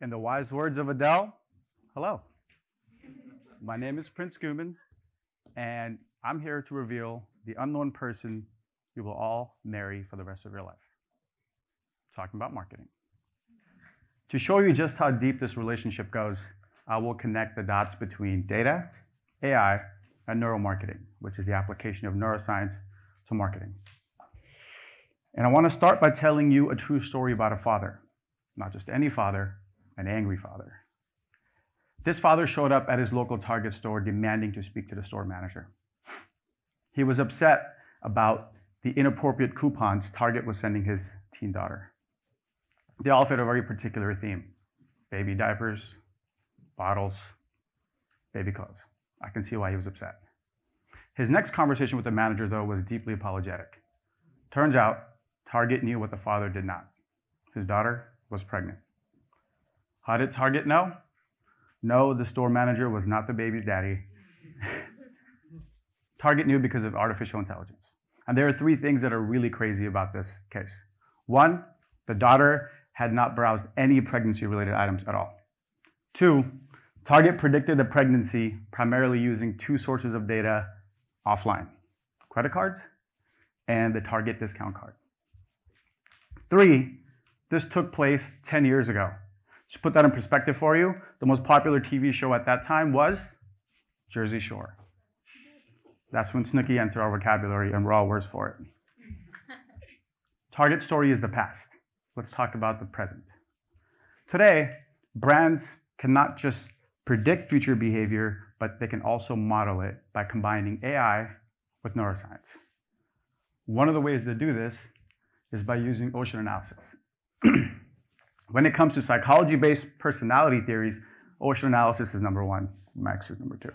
In the wise words of Adele, hello. My name is Prince Ghuman, and I'm here to reveal the unknown person you will all marry for the rest of your life. Talking about marketing. To show you just how deep this relationship goes, I will connect the dots between data, AI, and neuromarketing, which is the application of neuroscience to marketing. And I want to start by telling you a true story about a father, not just any father, an angry father. This father showed up at his local Target store demanding to speak to the store manager. He was upset about the inappropriate coupons Target was sending his teen daughter. They all fit a very particular theme baby diapers, bottles, baby clothes. I can see why he was upset. His next conversation with the manager, though, was deeply apologetic. Turns out, Target knew what the father did not. His daughter was pregnant. How did Target know? No, the store manager was not the baby's daddy. Target knew because of artificial intelligence. And there are three things that are really crazy about this case. One, the daughter had not browsed any pregnancy related items at all. Two, Target predicted a pregnancy primarily using two sources of data offline credit cards and the Target discount card. Three, this took place 10 years ago. To put that in perspective for you, the most popular TV show at that time was Jersey Shore. That's when Snooki entered our vocabulary, and we're all worse for it. Target story is the past. Let's talk about the present. Today, brands cannot just predict future behavior, but they can also model it by combining AI with neuroscience. One of the ways to do this is by using ocean analysis. When it comes to psychology based personality theories, ocean analysis is number one, Max is number two.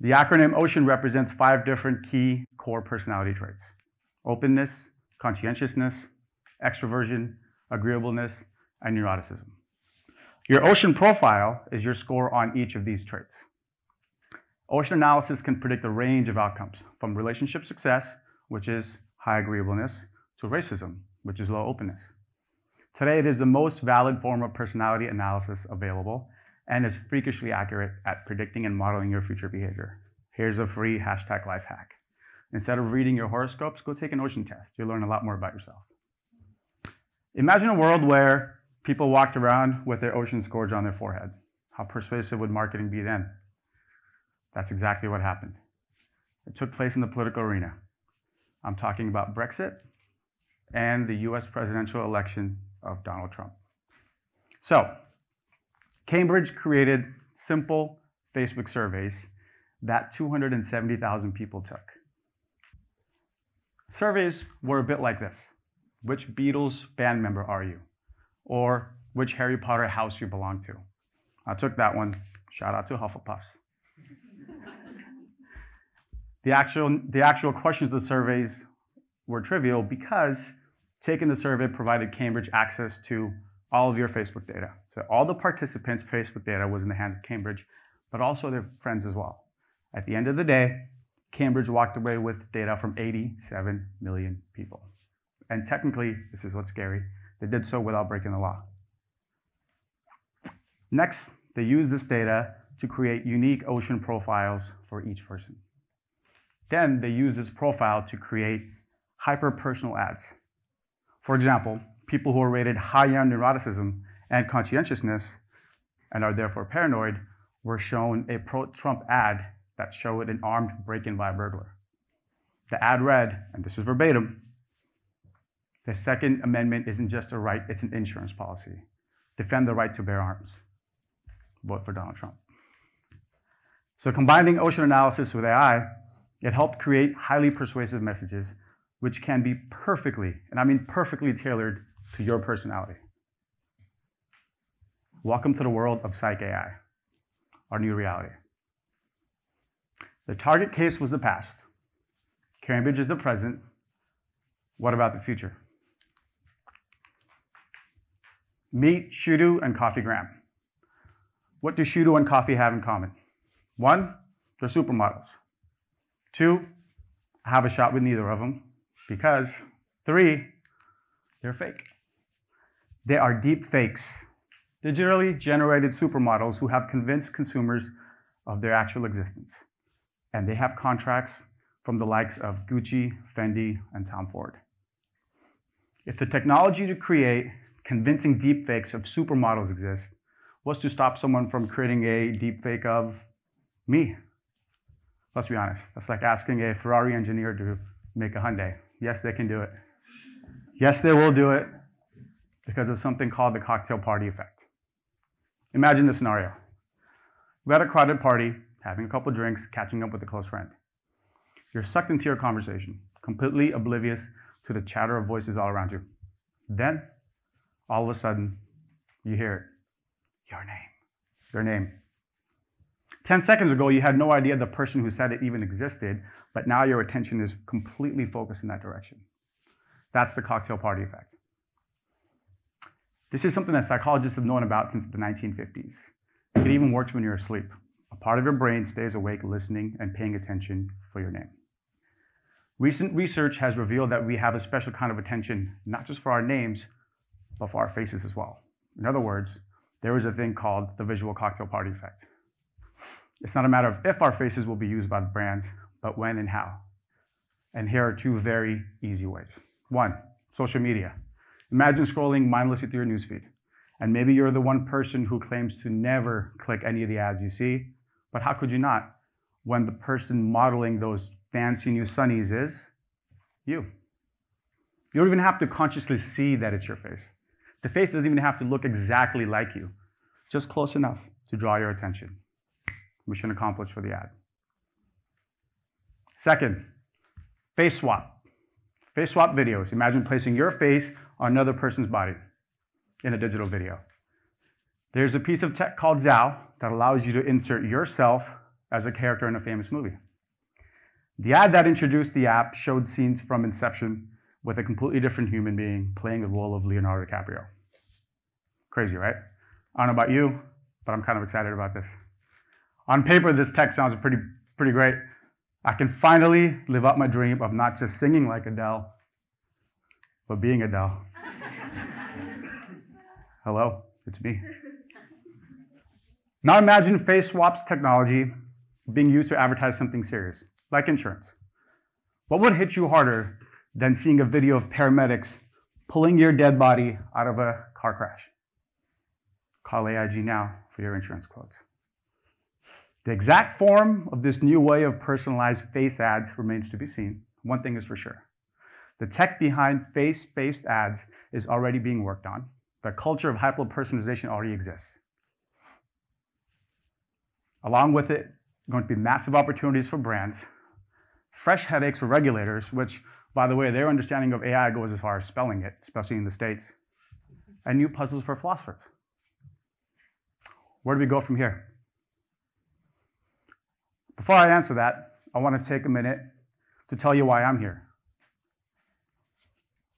The acronym OCEAN represents five different key core personality traits openness, conscientiousness, extroversion, agreeableness, and neuroticism. Your OCEAN profile is your score on each of these traits. Ocean analysis can predict a range of outcomes from relationship success, which is high agreeableness, to racism, which is low openness. Today, it is the most valid form of personality analysis available and is freakishly accurate at predicting and modeling your future behavior. Here's a free hashtag life hack. Instead of reading your horoscopes, go take an ocean test. You'll learn a lot more about yourself. Imagine a world where people walked around with their ocean scourge on their forehead. How persuasive would marketing be then? That's exactly what happened. It took place in the political arena. I'm talking about Brexit and the US presidential election of Donald Trump. So, Cambridge created simple Facebook surveys that 270,000 people took. Surveys were a bit like this Which Beatles band member are you? Or which Harry Potter house you belong to? I took that one. Shout out to Hufflepuffs. the, actual, the actual questions of the surveys were trivial because taking the survey provided Cambridge access to all of your Facebook data. So all the participants' Facebook data was in the hands of Cambridge, but also their friends as well. At the end of the day, Cambridge walked away with data from 87 million people. And technically, this is what's scary, they did so without breaking the law. Next, they used this data to create unique ocean profiles for each person. Then they used this profile to create hyper personal ads for example, people who are rated high on neuroticism and conscientiousness and are therefore paranoid were shown a pro Trump ad that showed an armed break in by a burglar. The ad read, and this is verbatim the Second Amendment isn't just a right, it's an insurance policy. Defend the right to bear arms. Vote for Donald Trump. So, combining ocean analysis with AI, it helped create highly persuasive messages which can be perfectly, and I mean perfectly tailored to your personality. Welcome to the world of Psych AI, our new reality. The target case was the past. Cambridge is the present. What about the future? Meet Shudu and Koffi Graham. What do Shudu and Koffi have in common? One, they're supermodels. Two, I have a shot with neither of them. Because, three, they're fake. They are deep fakes digitally generated supermodels who have convinced consumers of their actual existence. And they have contracts from the likes of Gucci, Fendi, and Tom Ford. If the technology to create convincing deepfakes of supermodels exists, was to stop someone from creating a deepfake of me. Let's be honest. That's like asking a Ferrari engineer to make a Hyundai. Yes, they can do it. Yes, they will do it because of something called the cocktail party effect. Imagine the scenario. We're at a crowded party, having a couple drinks, catching up with a close friend. You're sucked into your conversation, completely oblivious to the chatter of voices all around you. Then, all of a sudden, you hear it your name, their name. 10 seconds ago, you had no idea the person who said it even existed, but now your attention is completely focused in that direction. That's the cocktail party effect. This is something that psychologists have known about since the 1950s. It even works when you're asleep. A part of your brain stays awake listening and paying attention for your name. Recent research has revealed that we have a special kind of attention, not just for our names, but for our faces as well. In other words, there is a thing called the visual cocktail party effect. It's not a matter of if our faces will be used by the brands, but when and how. And here are two very easy ways. One, social media. Imagine scrolling mindlessly through your newsfeed. And maybe you're the one person who claims to never click any of the ads you see, but how could you not when the person modeling those fancy new sunnies is you? You don't even have to consciously see that it's your face. The face doesn't even have to look exactly like you, just close enough to draw your attention. Mission accomplished for the ad. Second, face swap. Face swap videos. Imagine placing your face on another person's body in a digital video. There's a piece of tech called Zao that allows you to insert yourself as a character in a famous movie. The ad that introduced the app showed scenes from Inception with a completely different human being playing the role of Leonardo DiCaprio. Crazy, right? I don't know about you, but I'm kind of excited about this. On paper, this tech sounds pretty, pretty great. I can finally live up my dream of not just singing like Adele, but being Adele. Hello, it's me. Now imagine face swaps technology being used to advertise something serious, like insurance. What would hit you harder than seeing a video of paramedics pulling your dead body out of a car crash? Call AIG now for your insurance quotes. The exact form of this new way of personalized face ads remains to be seen. One thing is for sure. The tech behind face-based ads is already being worked on. The culture of hyper-personalization already exists. Along with it, going to be massive opportunities for brands, fresh headaches for regulators, which, by the way, their understanding of AI goes as far as spelling it, especially in the States, and new puzzles for philosophers. Where do we go from here? Before I answer that, I want to take a minute to tell you why I'm here.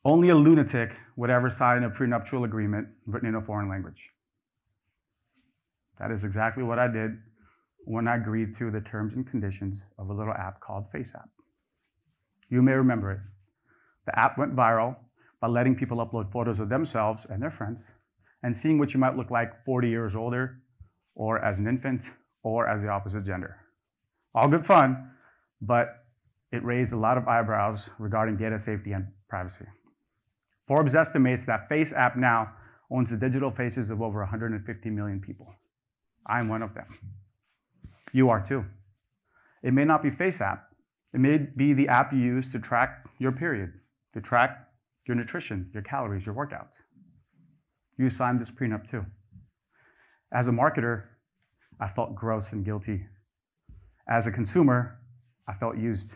Only a lunatic would ever sign a prenuptial agreement written in a foreign language. That is exactly what I did when I agreed to the terms and conditions of a little app called FaceApp. You may remember it. The app went viral by letting people upload photos of themselves and their friends and seeing what you might look like 40 years older, or as an infant, or as the opposite gender. All good fun, but it raised a lot of eyebrows regarding data safety and privacy. Forbes estimates that FaceApp now owns the digital faces of over 150 million people. I'm one of them. You are too. It may not be FaceApp. It may be the app you use to track your period, to track your nutrition, your calories, your workouts. You signed this prenup too. As a marketer, I felt gross and guilty. As a consumer, I felt used.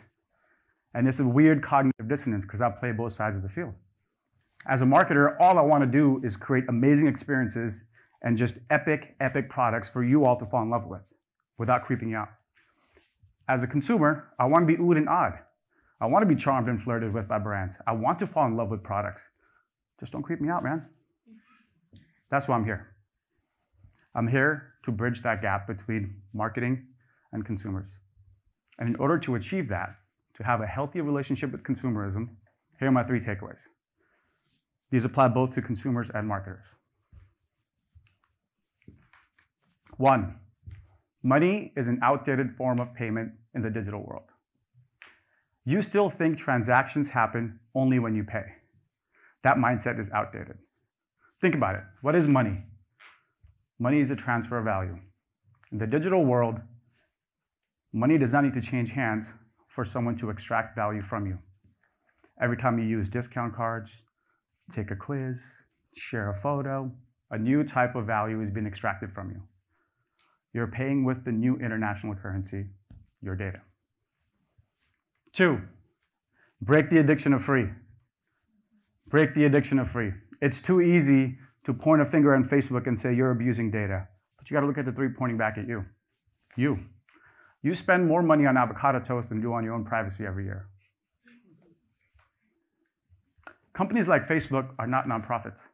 And it's a weird cognitive dissonance because I play both sides of the field. As a marketer, all I want to do is create amazing experiences and just epic, epic products for you all to fall in love with without creeping you out. As a consumer, I want to be oohed and odd. I want to be charmed and flirted with by brands. I want to fall in love with products. Just don't creep me out, man. That's why I'm here. I'm here to bridge that gap between marketing and consumers. And in order to achieve that, to have a healthy relationship with consumerism, here are my three takeaways. These apply both to consumers and marketers. One, money is an outdated form of payment in the digital world. You still think transactions happen only when you pay. That mindset is outdated. Think about it. What is money? Money is a transfer of value. In the digital world, money does not need to change hands for someone to extract value from you. Every time you use discount cards, take a quiz, share a photo, a new type of value is being extracted from you. You're paying with the new international currency, your data. Two, break the addiction of free. Break the addiction of free. It's too easy to point a finger on Facebook and say you're abusing data, but you got to look at the three pointing back at you. You. You spend more money on avocado toast than you do on your own privacy every year. Companies like Facebook are not nonprofits.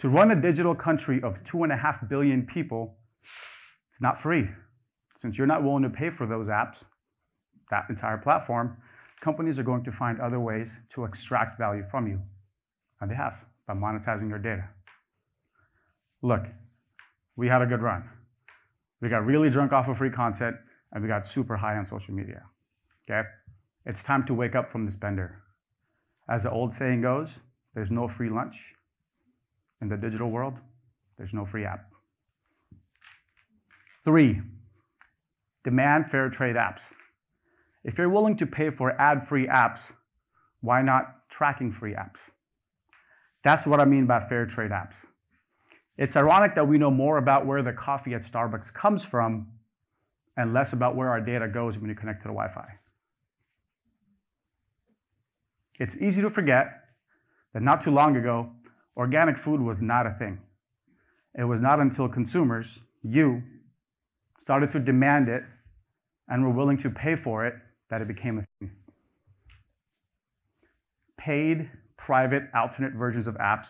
To run a digital country of two and a half billion people, it's not free. Since you're not willing to pay for those apps, that entire platform, companies are going to find other ways to extract value from you. And they have by monetizing your data. Look, we had a good run. We got really drunk off of free content and we got super high on social media. Okay? It's time to wake up from this bender. As the old saying goes, there's no free lunch. In the digital world, there's no free app. Three, demand fair trade apps. If you're willing to pay for ad free apps, why not tracking free apps? That's what I mean by fair trade apps. It's ironic that we know more about where the coffee at Starbucks comes from and less about where our data goes when you connect to the Wi Fi. It's easy to forget that not too long ago, organic food was not a thing. It was not until consumers, you, started to demand it and were willing to pay for it that it became a thing. Paid, private, alternate versions of apps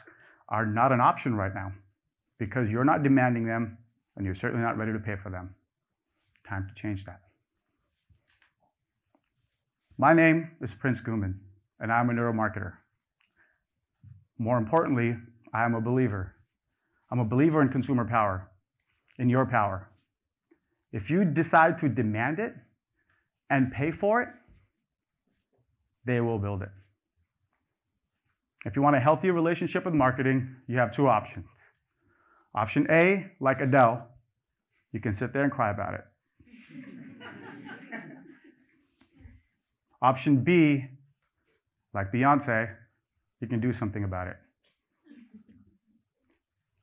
are not an option right now because you're not demanding them and you're certainly not ready to pay for them. Time to change that. My name is Prince Ghuman, and I'm a neuromarketer. More importantly, I am a believer. I'm a believer in consumer power, in your power. If you decide to demand it, and pay for it, they will build it. If you want a healthier relationship with marketing, you have two options. Option A, like Adele, you can sit there and cry about it. Option B, like Beyonce, you can do something about it.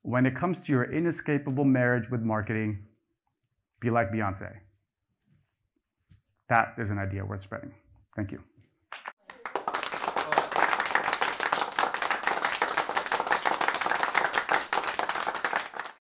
When it comes to your inescapable marriage with marketing, be like Beyonce. That is an idea worth spreading. Thank you.